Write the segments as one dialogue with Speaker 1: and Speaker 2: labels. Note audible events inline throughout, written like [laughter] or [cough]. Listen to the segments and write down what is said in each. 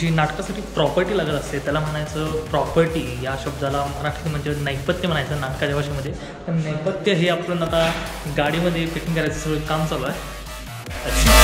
Speaker 1: जी नाटकासाठी प्रॉपर्टी लागत असते त्याला म्हणायचं प्रॉपर्टी या शब्दाला मराठी म्हणजे नैपत्य म्हणायचं नाटकाच्या भाषेमध्ये. तर हे आपण आता गाडीमध्ये फिटिंग करायचं सगळं काम चालू आहे.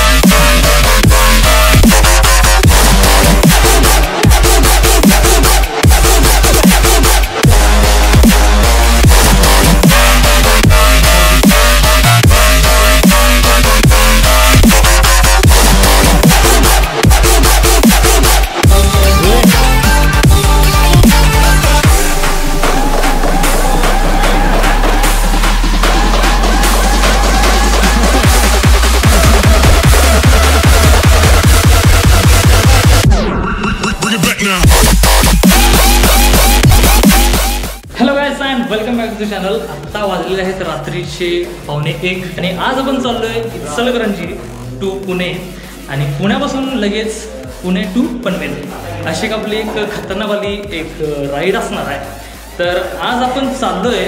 Speaker 1: टू चॅनल आता वाजलेले आहेत रात्रीचे पावणे एक. आणि आज आपण चाललोय इचलकरंजी टू पुणे. आणि पुण्यापासून लगेच पुणे टू पनवेल. अशी एक आपली एक खतरनाकवाली एक राईड असणार आहे. तर आज आपण चाललोय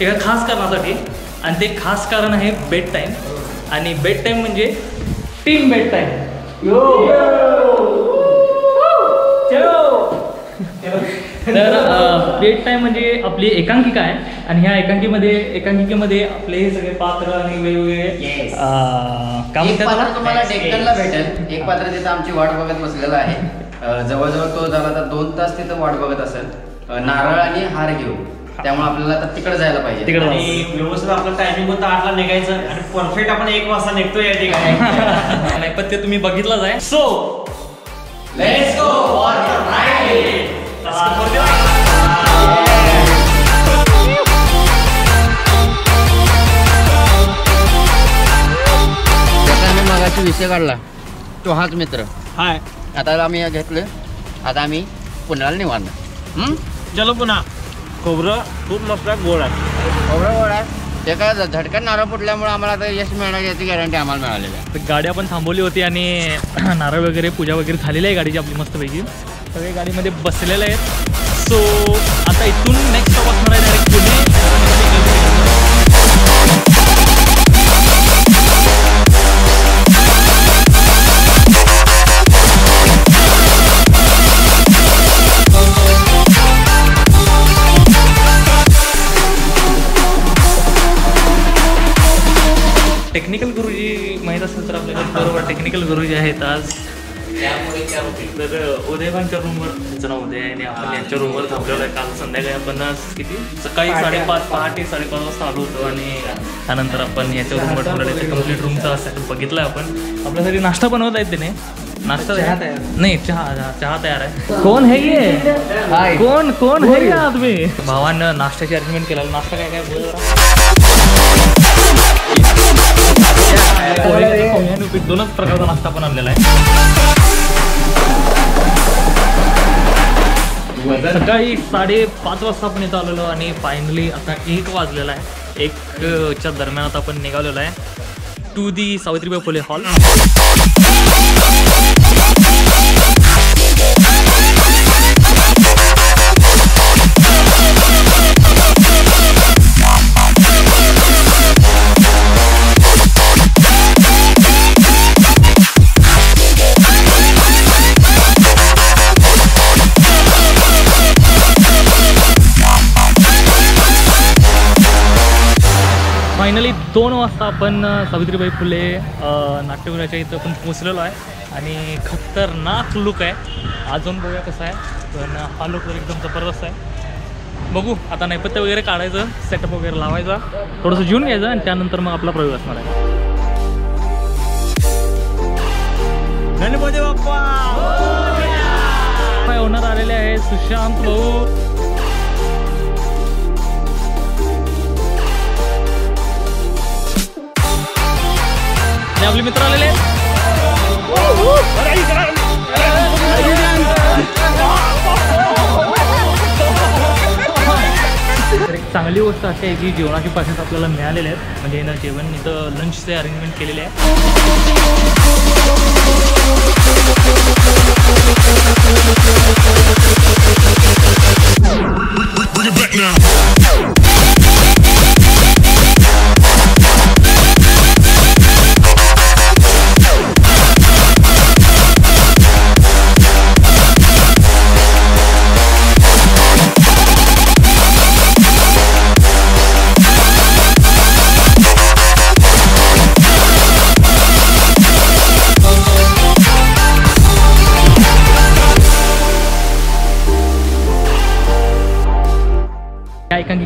Speaker 1: एका खास कारणासाठी. आणि ते खास कारण आहे बेड टाईम आणि बेड टाईम म्हणजे टीम बेड टाईम तर बेड टाईम म्हणजे आपली एकांकिका आहे. आणि ह्या एकांकीमध्ये एकांकिकेमध्ये आपले हे सगळे पात्र आणि वेगवेगळे
Speaker 2: एक पात्र
Speaker 1: त्याला?
Speaker 2: तुम्हाला डेक्कनला भेटेल. एक पात्र तिथं आमची वाट बघत बसलेला आहे. अं, जवळजवळ तो झाला तर दोन तास तिथं वाट बघत असेल. अं, नारळ आणि हार घेऊन. त्यामुळे आपल्याला आता तिकडे जायला पाहिजे.
Speaker 1: तिकडे
Speaker 3: आणि व्यवस्थित आपलं टायमिंग होतं आठला निघायचं. आणि परफेक्ट आपण एक वाजता निघतो या ठिकाणी. [laughs]
Speaker 1: नैपथ्य तुम्ही बघितलंच आहे. So
Speaker 2: Let's go for ride. मगाशी विषय काढला. तो हाच मित्र.
Speaker 3: हाय.
Speaker 2: आता आम्ही घेतलं. आता आम्ही पुण्याला हम्म?
Speaker 3: चलो पुन्हा. खोबरं खूप मस्त गोड आहे.
Speaker 2: खोबरं गोड आहे. ते काय झटकन नारळ फुटल्यामुळे आम्हाला आता यश मिळणार याची गॅरंटी आम्हाला मिळालेली आहे.
Speaker 1: गाडी आपण थांबवली होती आणि [clears throat] नारळ वगैरे पूजा वगैरे झालेली आहे गाडीची आपली मस्तपैकी. सगळे गाडीमध्ये बसलेले आहेत. सो आता इथून नेक्स्ट स्टॉप असणार आहे डायरेक्ट पुणे. टेक्निकल गुरुजी माहीत असेल तर आपल्याला बरोबर टेक्निकल गुरुजी आहेत आज. तर उदयभानच्या रूमवर त्यांचं नाव उदय आणि आपण यांच्या रूमवर थांबलेलो आहे. काल संध्याकाळी आपण किती? सकाळी साडेपाच पहाटे साडेपाच वाजता आलो होतो आणि त्यानंतर आपण याच्या रूमवर ठेवलेलं आहे. कंप्लीट रूमचा सेटअप बघितला आपण. आपल्यासाठी नाश्ता बनवत आहेत त्याने. नाश्ता नाही चहा चहा तयार आहे. कोण हे ये? कोण कोण हे ये आदमी भावानं नाश्त्याची अरेंजमेंट केलेलं. नाश्ता काय काय बोल जरा. दोनच प्रकारचा नाश्ता पण आणलेला आहे सकाळी साडेपाच वाजता आपण इथं आलेलो आणि फायनली आता एक वाजलेला आहे एकच्या दरम्यान आता आपण निघालेलो आहे to the Savitribai Phule hall finally दोन वाजता आपण सावित्रीबाई फुले नाट्यगृहाच्या इथं पण पोचलेलो आहे. आणि खतरनाक लुक आहे. अजून बघूया कसं आहे. पण हा लुक तर एकदम जबरदस्त आहे. बघू आता नैपत्य वगैरे काढायचं सेटअप वगैरे लावायचा. थोडंसं जेवून घ्यायचं आणि त्यानंतर मग आपला प्रयोग असणार आहे.
Speaker 3: गणपती बाप्पा!
Speaker 1: हो! होणार आलेले आहे सुशांत भाऊ. आपले मित्र आलेले एक चांगली गोष्ट अशी आहे की जेवणाचे पासेस आपल्याला मिळालेले आहेत म्हणजे ना जेवण इथं लंचचे अरेंजमेंट केलेले आहे.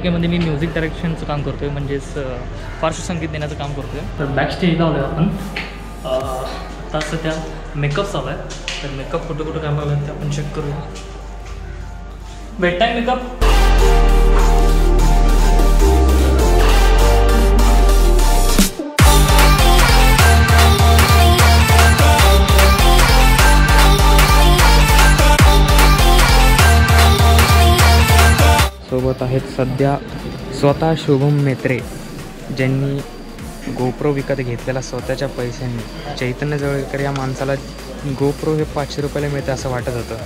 Speaker 1: केमध्ये मी म्युझिक डायरेक्शनचं काम करतोय म्हणजेच पार्श्वसंगीत देण्याचं काम करतोय. तर बॅक स्टेजला आलो आपण. आता सध्या मेकअप चालू आहे. तर मेकअप कुठं कुठं काय लागलं ते आपण चेक करूया. बेड टाईम मेकअप
Speaker 4: सोबत आहेत सध्या स्वतः शुभम मेत्रे ज्यांनी गोप्रो विकत घेतलेला स्वतःच्या पैशांनी. चैतन्य जवळकर या माणसाला गोप्रो हे पाचशे रुपयाला मिळतं असं वाटत होतं.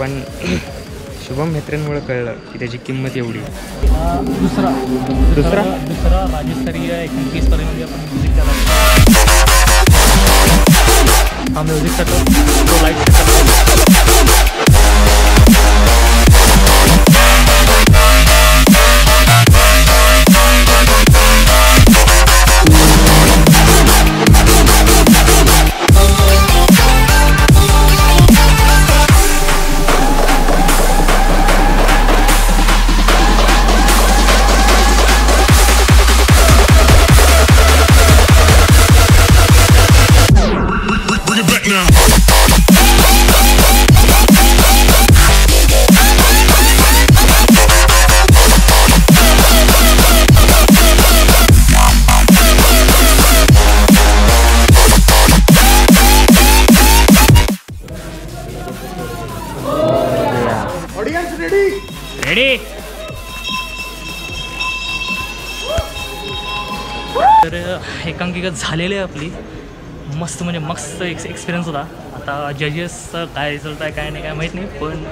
Speaker 4: पण [clears throat] शुभम मेत्रेंमुळे कळलं की त्याची किंमत एवढी.
Speaker 1: दुसरा.
Speaker 4: दुसरा?
Speaker 1: दुसरा राज्यस्तरीय एकोणतीस स्पर्धेमध्ये आपण म्युझिक हा म्युझिक सेटअप तो लाइट तर एकांकिका झालेली आहे आपली. मस्त म्हणजे मस्त एक एक्सपिरियन्स होता. आता जजेस काय रिझल्ट आहे काय नाही काय माहीत नाही पण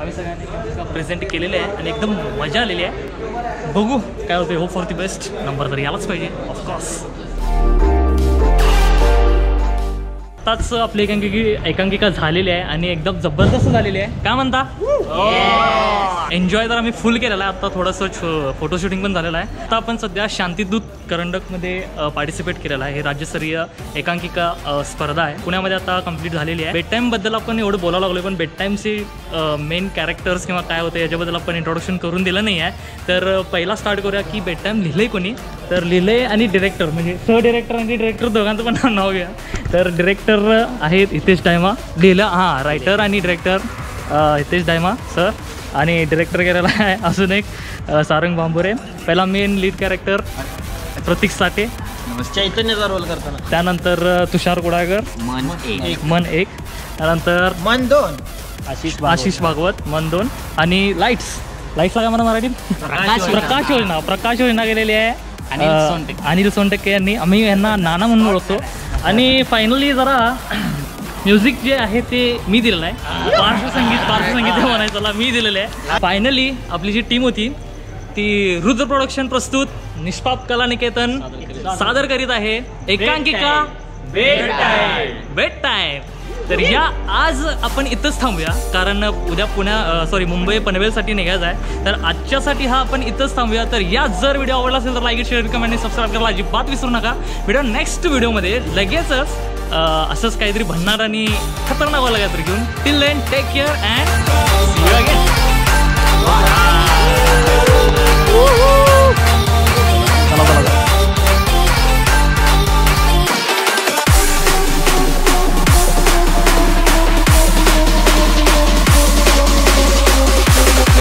Speaker 1: आम्ही सगळ्यांनी प्रेझेंट केलेले आहे आणि एकदम मजा आलेली आहे. बघू काय होते hope for the best number तर यालाच पाहिजे ऑफकोर्स आताच आपली एकांकिकी एकांकिका झालेली आहे आणि एकदम जबरदस्त झालेली आहे. काय म्हणता? एन्जॉय तर आम्ही फुल केलेला आहे. आता थोडंसं फोटो शूटिंग पण झालेलं आहे. आता आपण सध्या शांतिदूत करंडकमध्ये पार्टिसिपेट केलेलं आहे. हे राज्यस्तरीय एकांकिका स्पर्धा आहे. पुण्यामध्ये आता कंप्लीट झालेली आहे. बेड टाईमबद्दल आपण एवढं बोलायला लागलो पण बेड टाईमचे मेन कॅरेक्टर्स किंवा काय होतं याच्याबद्दल आपण इंट्रोडक्शन करून दिलं नाही आहे. तर पहिला स्टार्ट करूया की बेड टाईम लिहिलं कोणी? तर लिहिलंय आणि डिरेक्टर म्हणजे सह डिरेक्टर आणि डिरेक्टर दोघांचं पण नाव घ्या तर डिरेक्टर आहेत हितेश डायमा लिहिलं हां रायटर आणि डिरेक्टर हितेश डायमा सर आणि डिरेक्टर केलेला आहे अजून एक सारंग बांबुरे. पहिला main lead character Prateek Sathe.
Speaker 3: चैतन्यचा role करताना.
Speaker 1: त्यानंतर तुषार कुडाळकर. मन एक. त्यानंतर
Speaker 3: मन दोन. आशिष
Speaker 1: आशिष भागवत मन दोन. आणि लाईट्स लाईट्सला काय म्हणा मराठीत?
Speaker 3: प्रकाश
Speaker 1: प्रकाश योजना प्रकाश योजना गेलेली आहे.
Speaker 2: अनिल सोनटक्के
Speaker 1: यांनी. आम्ही यांना नाना म्हणून ओळखतो. आणि फायनली जरा म्युझिक जे आहे ते मी दिलेलं आहे. पार्श्वसंगीत पार्श्वसंगीत हे म्हणायचं त्याला मी दिलेलं आहे. फायनली आपली जी टीम होती ती रुद्र प्रोडक्शन प्रस्तुत निष्पाप कला निकेतन सादर करीत आहे. एकांकिका
Speaker 3: बेड टाइम
Speaker 1: तर या आज आपण इथंच थांबूया कारण उद्या पुण्या सॉरी मुंबई पनवेलसाठी निघायचं आहे. तर आजच्यासाठी हा आपण इथंच थांबूया. तर या जर व्हिडिओ आवडला असेल तर लाईक शेअर कमेंट आणि सबस्क्राईब करायला अजिबात विसरू नका. व्हिडिओ नेक्स्ट व्हिडिओमध्ये लगेचच असंच काहीतरी भन्नाट आणि खतरनाक व्हायला काहीतरी घेऊन till then take care and